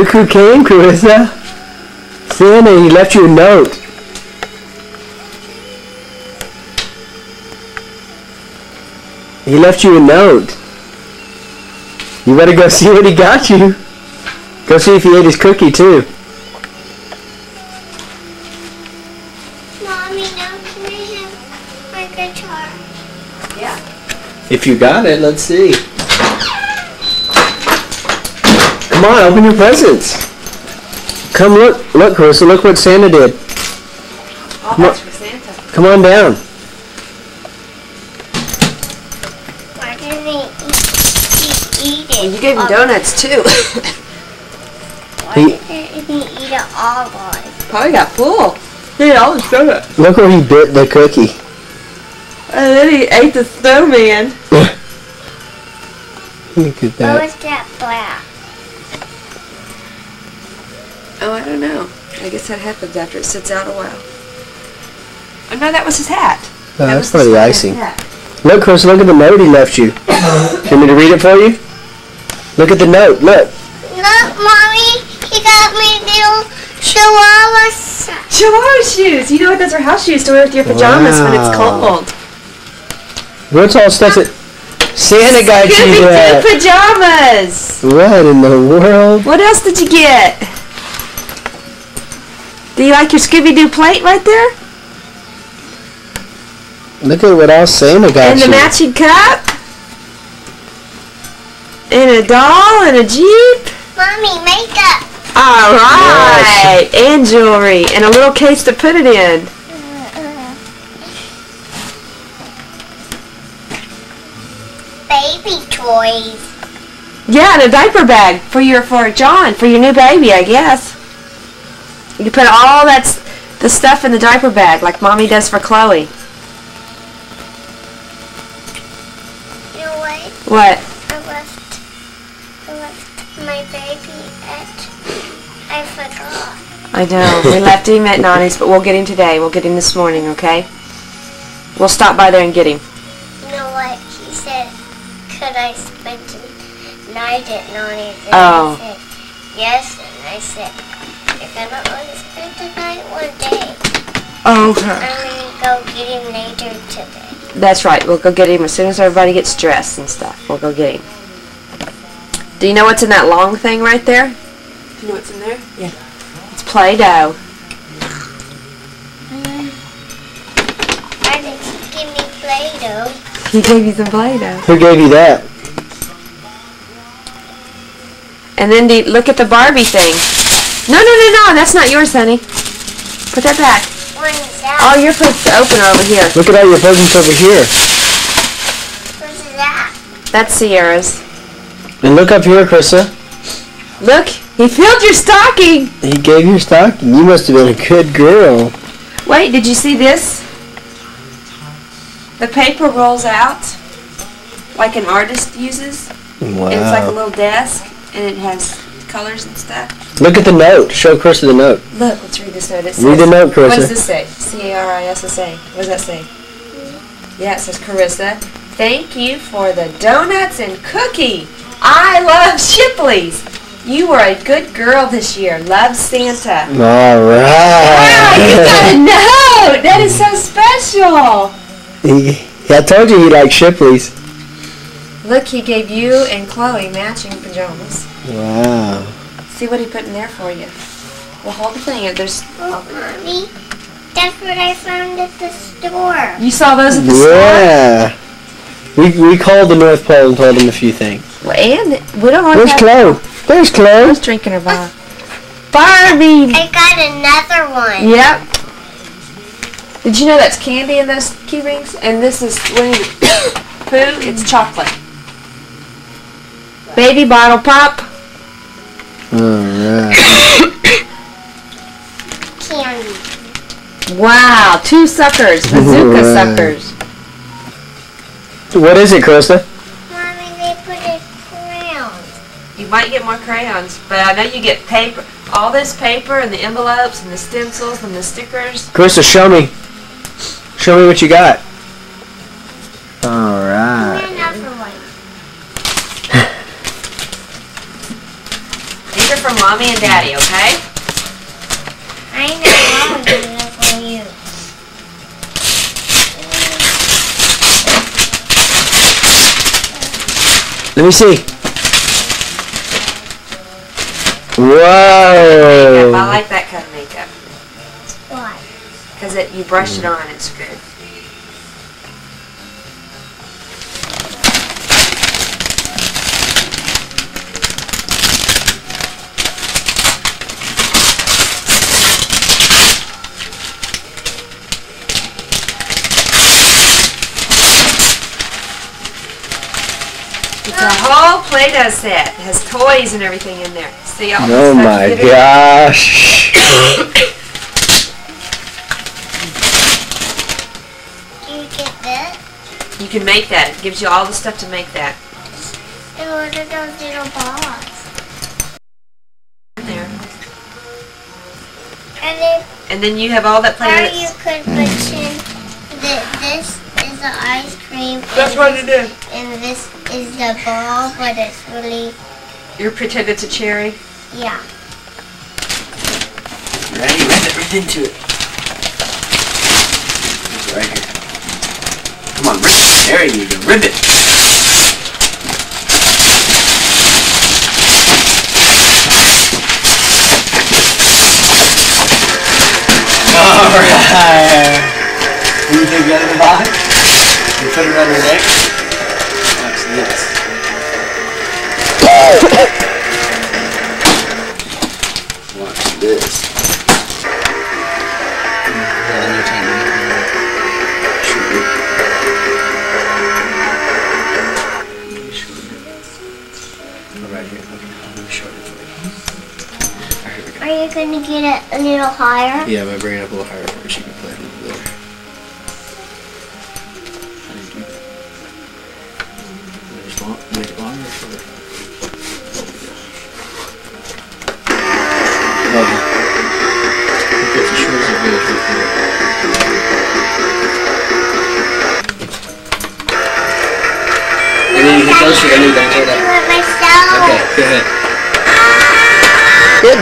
Look who came, Carissa. Santa, he left you a note. He left you a note. You better go see what he got you. Go see if he ate his cookie too. Mommy, now can I have my guitar? Yeah. If you got it, let's see. Come on, open your presents. Come look, look, Carissa, look what Santa did. Oh, Come on. for Santa. Come on down. Why didn't he eat, he eat it? Well, you gave him donuts too. Why He- didn't he eat it all on? Probably got full. He always donut. Look where he bit the cookie. And then he ate the snowman. Look at What that. was that black? Oh, I don't know. I guess that happens after it sits out a while. Oh no, that was his hat. Oh, That that's was the icing. Look, Chris, look at the note he left you. you want me to read it for you? Look at the note. Look. Look, mommy, he got me little chihuahua. s- Chihuahua shoes. You know what? Those are house shoes to wear with your pajamas when it's cold. What's all stuff that Santa got you Scooby-Doo that? pajamas. What in the world? What else did you get? Do you like your Scooby-Doo plate right there? Look at what else Santa got And the you. matching cup? And a doll and a Jeep? Mommy, makeup. All right. And jewelry. And a little case to put it in. Baby toys. Yeah, and a diaper bag for your for John, for your new baby, I guess. You put all that s- the stuff in the diaper bag like mommy does for Chloe. You know what? What? I left, I left my baby at, I forgot. I know. We left him at Nani's, but we'll get him today. We'll get him this morning, okay? We'll stop by there and get him. You know what? He said, could I spend the night at Nani's? And Oh. I said, yes. And I said, you're gonna only spend the night one day. Okay. I'm gonna go get him later today. That's right. We'll go get him as soon as everybody gets dressed and stuff. We'll go get him. Do you know what's in that long thing right there? Do you know what's in there? Yeah. It's Play-Doh. Why did he give me Play-Doh? He gave you some Play-Doh. Who gave you that? And then do you look at the Barbie thing. No, no, no, no. That's not yours, honey. Put that back. What is that? All your plates to open are over here. Look at all your presents over here. What is that? That's Sierra's. And look up here, Krista. Look, he filled your stocking. He gave you a stocking. You must have been a good girl. Wait, did you see this? The paper rolls out like an artist uses. Wow. And it's like a little desk, and it has colors and stuff. Look at the note. Show Krista the note. Look, let's read this note. It says, Read the note, Carissa. What does this say? C-A-R-I-S-S-A. What does that say? Yeah, it says, Carissa, thank you for the donuts and cookie. I love Shipley's. You were a good girl this year. Love Santa. All Wow, you got a note! That is so special. I told you he liked Shipley's. Look, he gave you and Chloe matching pajamas. Wow. See what he put in there for you. Well, hold the thing. There's. Oh, mommy, that's what I found at the store. You saw those at the store. Yeah. We, we called the North Pole and told him a few things. Well, and we don't want Where's. Chloe? There's I Chloe. was drinking her bar. Barbie. I got another one. Yep. Did you know that's candy in those key rings? And this is Winnie the Pooh. It's chocolate. Baby bottle pop. Alright. Candy. Wow, two suckers, bazooka Right. suckers. What is it, Krista? Mommy, they put it crayons. You might get more crayons, but I know you get paper, all this paper and the envelopes and the stencils and the stickers. Krista, show me. Show me what you got. Alright. Another one. These are from mommy and daddy, okay? I know I'll do it for you. Let me see. Whoa. I like that kind of makeup. What? Because it, you brush it on, it's good. Whole Play-Doh set. It has toys and everything in there. See all the Oh stuff you my gosh. Do you get this? You can make that. It gives you all the stuff to make that. And what are those little balls? in there. And then And then you have all that or Play-Doh. you that's- could pretend that this is the ice cream That's what you do. and this is the ball, but it's really, You're pretend it's a cherry. yeah. Ready? Rip it right into it. It's right here. Come on, rip it. There you go. Rip it. Alright. You think out of the box? You put it around her neck? This. Watch this. I'm you. Are you going to get it a little higher? Yeah, but bring it up a little higher for her.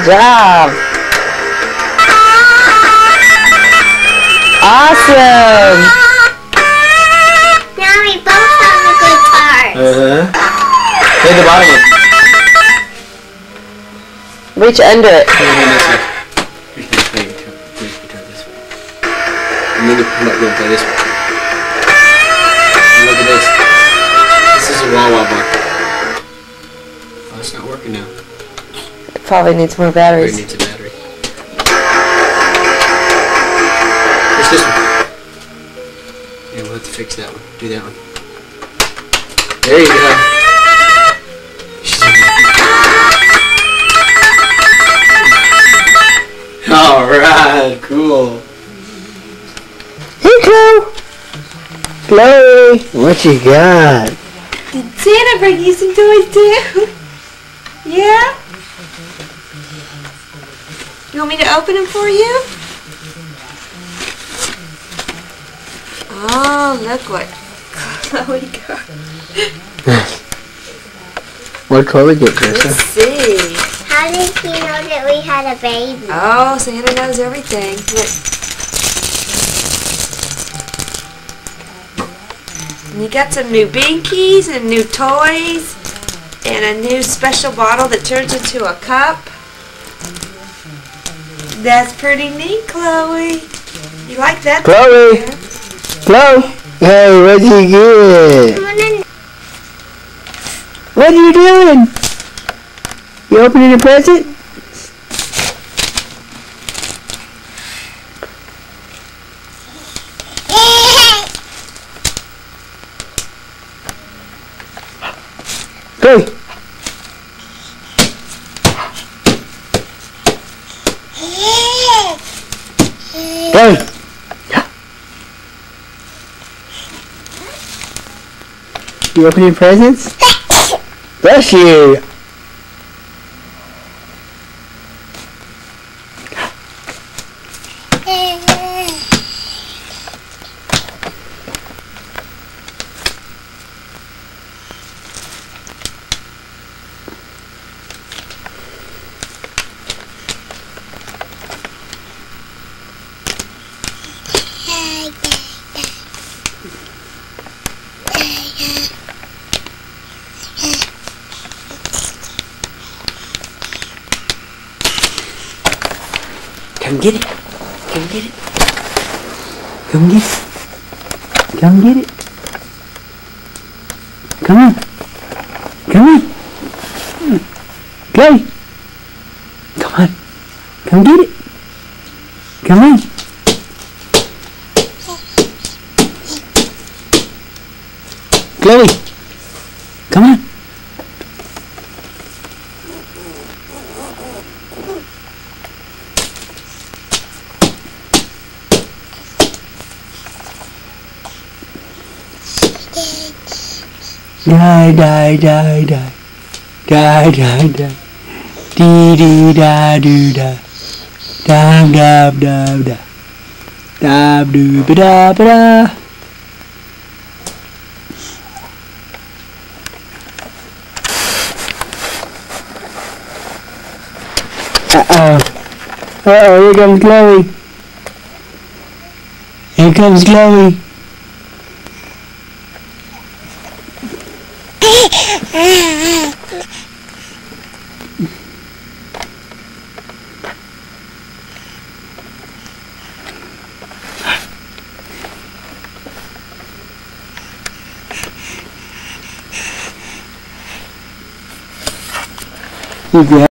Job. Awesome. Now we both have a good part. Uh-huh. Play the bottom one. Reach under it. Turn it this way. Here's this way. Turn, please, you turn this way. And then you come up here and play this way. And look at this. This is a Wawa bar. Oh, it's not working now. Probably needs more It batteries. needs a battery. It's this one. Yeah, we'll have to fix that one. Do that one. There you go. She's. Alright, cool. Here, Chloe. Chloe, what you got? Did Santa bring you some toys too? yeah? You want me to open them for you? Oh, look what Chloe got. What Chloe get, Let's see. How did he know that we had a baby? Oh, Santa knows everything. Look. And you got some new binkies and new toys and a new special bottle that turns into a cup. That's pretty neat, Chloe. You like that? Chloe. Chloe. Hey, what'd you get? What are you doing? You opening a present? Chloe. Chloe. You opening presents? Bless you. Come get it. Come get it. Come get it. Come get it. Come on. Come on. Chloe. Come on. Come get it. Come on. Chloe. Come on. Die, die, die, die. Die, die, die. Dee, dee, da, do, da. Dab, dab, da. Dab, doo, ba, da, da. Uh-oh. Uh-oh, here comes Chloe. Here comes Chloe. You